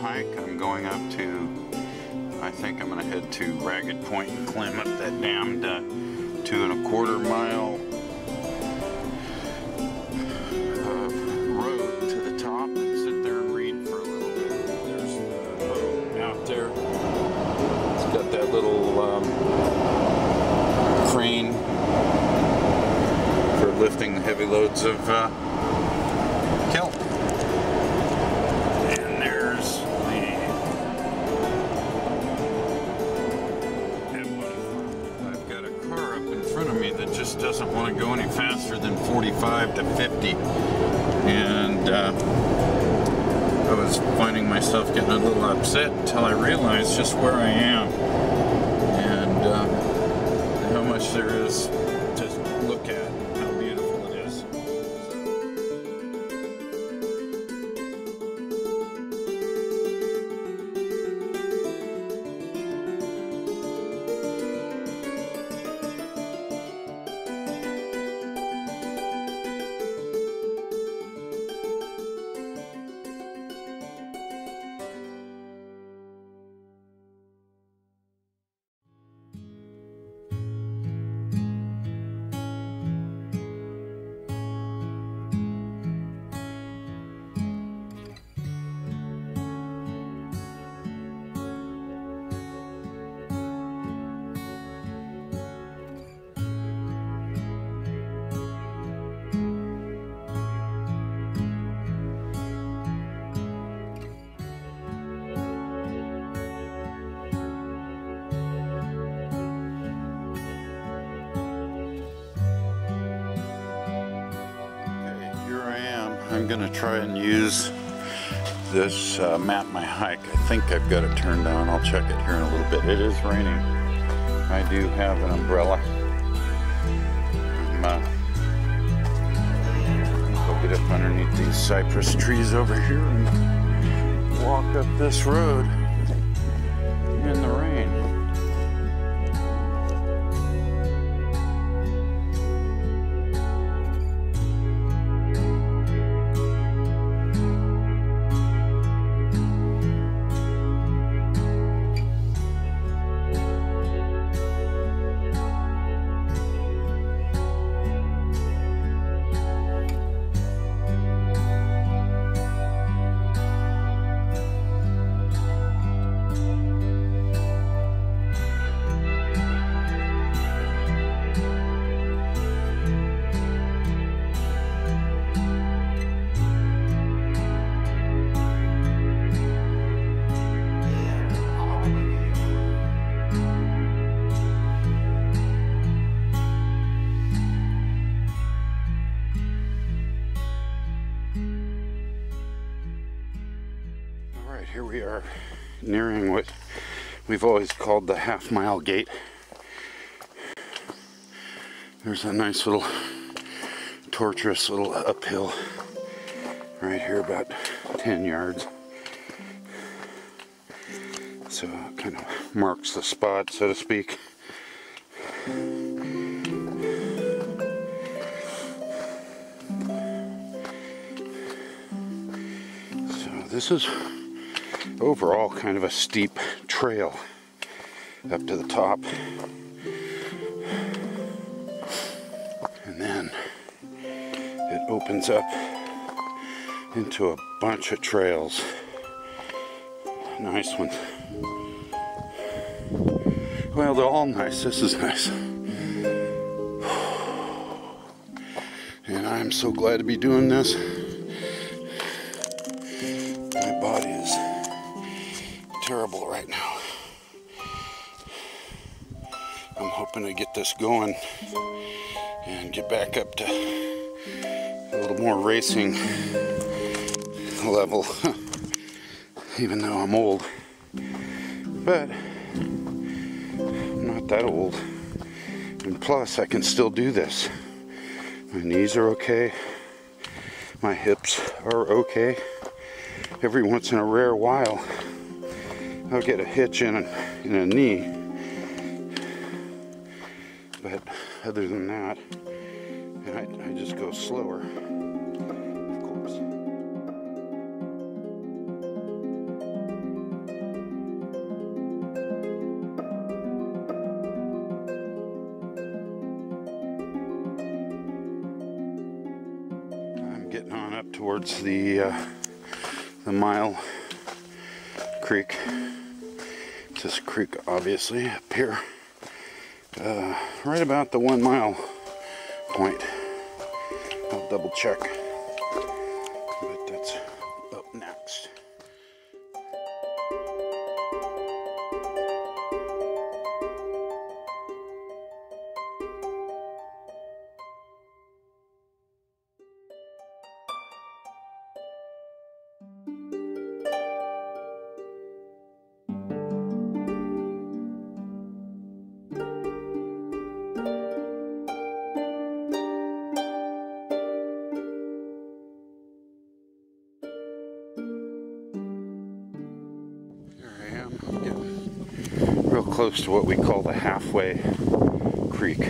hike. I'm going up to, I think I'm going to head to Ragged Point and climb up that damned uh, two and a quarter mile road to the top and sit there and read for a little bit. There's the boat out there. It's got that little um, crane for lifting the heavy loads of uh, And uh, I was finding myself getting a little upset until I realized just where I am. And uh, how much there is to look at, going to try and use this uh, map my hike. I think I've got it turned on. I'll check it here in a little bit. It is raining. I do have an umbrella. I'm, uh, I'll get up underneath these cypress trees over here and walk up this road we are nearing what we've always called the half mile gate. There's a nice little torturous little uphill right here about 10 yards. So it kind of marks the spot, so to speak. So this is overall kind of a steep trail up to the top. And then it opens up into a bunch of trails. Nice ones. Well, they're all nice. This is nice. And I'm so glad to be doing this. Get this going and get back up to a little more racing level, even though I'm old. But I'm not that old. And plus, I can still do this. My knees are okay. My hips are okay. Every once in a rare while, I'll get a hitch in a, in a knee. other than that, I, I just go slower. getting on up towards the uh, the Mile Creek. It's this creek, obviously, up here. Uh, right about the one mile point. I'll double check, close to what we call the halfway creek.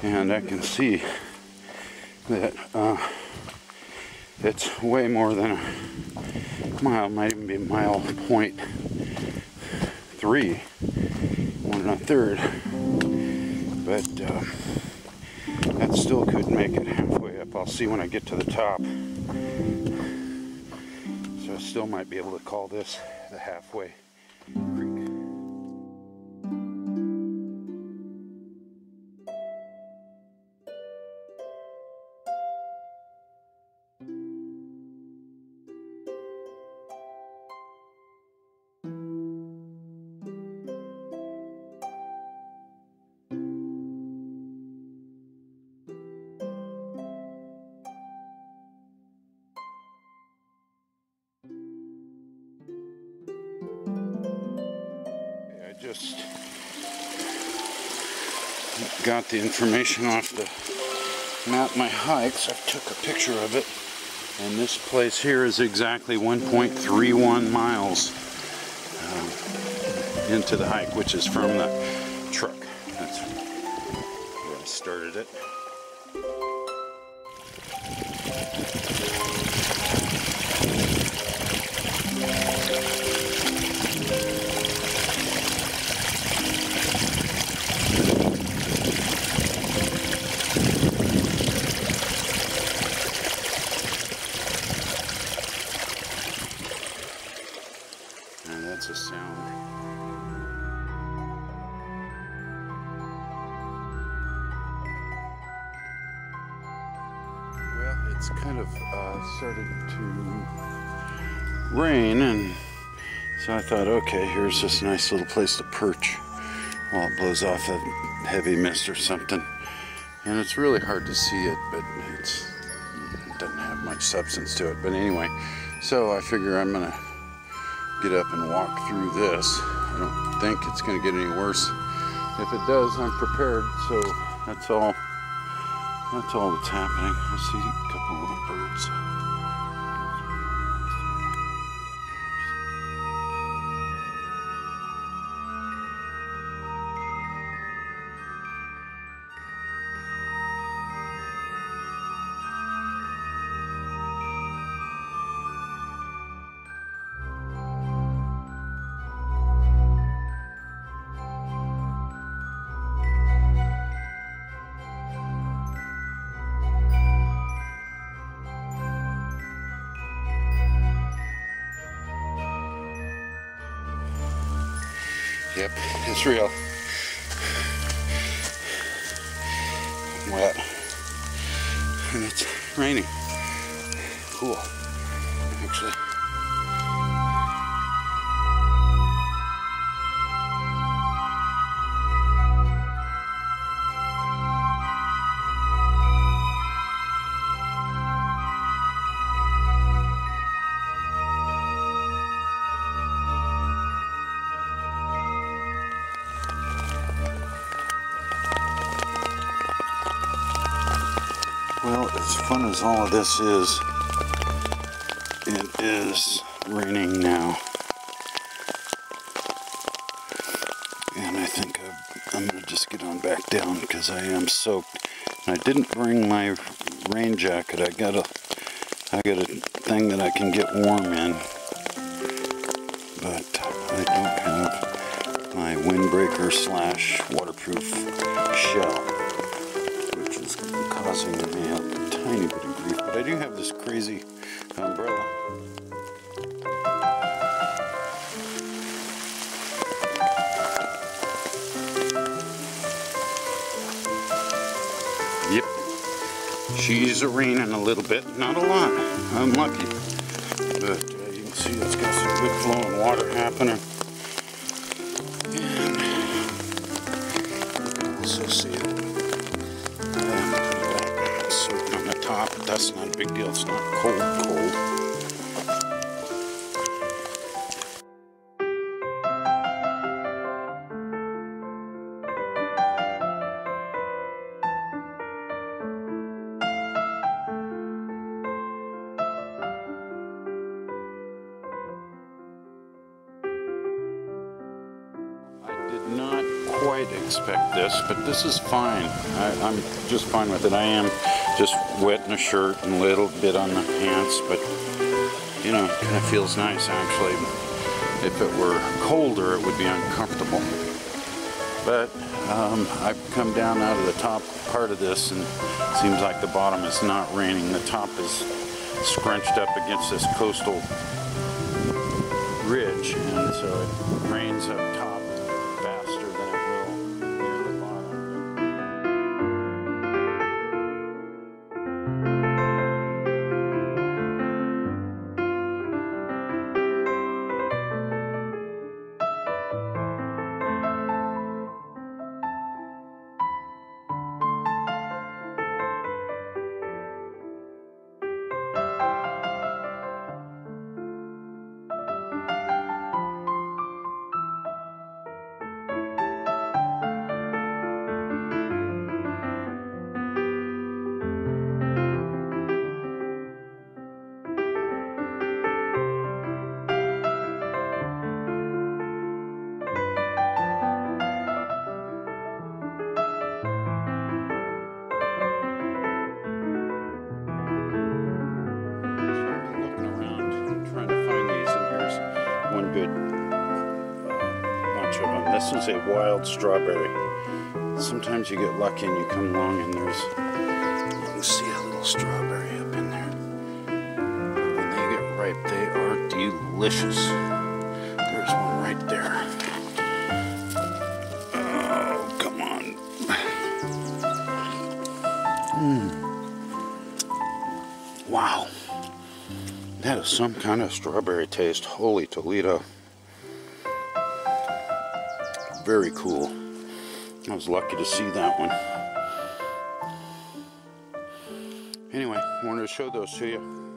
And I can see that uh, it's way more than a mile, might even be mile point three, one and a third. But uh, that still could make it halfway up. I'll see when I get to the top. So I still might be able to call this the halfway just got the information off the map my hikes. I took a picture of it. And this place here is exactly 1.31 miles um, into the hike, which is from the truck. That's where I started it. It's kind of uh, started to rain, and so I thought, okay, here's this nice little place to perch while it blows off a heavy mist or something. And it's really hard to see it, but it's it doesn't have much substance to it. But anyway, so I figure I'm gonna get up and walk through this. I don't think it's to get any worse. If it does, I'm prepared. So that's all. That's all that's happening. I see a couple little birds. It's real. Wet. And it's raining. Cool. Actually. Fun as all of this is, it is raining now. And I think I'm going to just get on back down because I am soaked. And I didn't bring my rain jacket. I got a I got a thing that I can get warm in. But I don't have my windbreaker slash waterproof shell which is causing me a tiny bit of waterproof, but I do have this crazy umbrella. Yep, she's raining a little bit, not a lot. I'm lucky, but uh, you can see it's got some good flowing water happening. Top, but that's not a big deal. It's not cold, cold. This, but this is fine. I, I'm just fine with it. I am just wet in the shirt and a little bit on the pants, but you know, it kind of feels nice actually. If it were colder, it would be uncomfortable. But um, I've come down out of the top part of this and it seems like the bottom is not raining. The top is scrunched up against this coastal ridge and so it rains up top is a wild strawberry. Sometimes you get lucky and you come along and there's, you can see a little strawberry up in there. When they get ripe, they are delicious. There's one right there. Oh, come on. Hmm. Wow. That is some kind of strawberry taste. Holy Toledo. Very cool. I was lucky to see that one. Anyway, wanted to show those to you.